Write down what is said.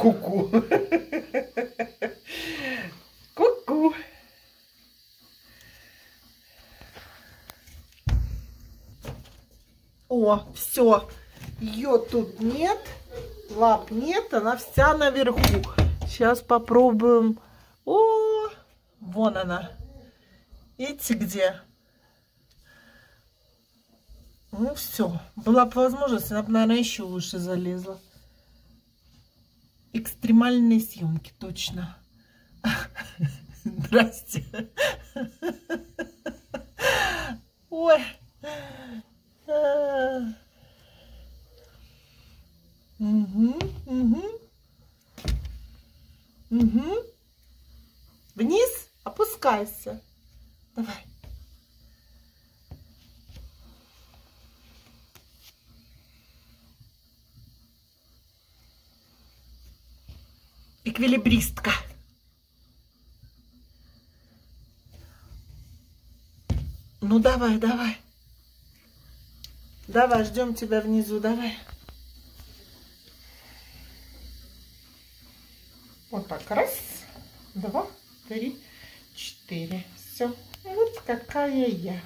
Ку-ку. Ку-ку. О, все. Ее тут нет. Лап нет. Она вся наверху. Сейчас попробуем. О, вон она. Видите где? Ну все. Была бы возможность, она бы, наверное, еще выше залезла. Экстремальные съемки, точно. Здрасте. Ой. Угу, угу. Угу. Вниз опускайся. Давай. Эквилибристка. Ну давай, давай. Давай, ждем тебя внизу, давай. Вот так, раз, два, три, четыре. Все. Вот какая я.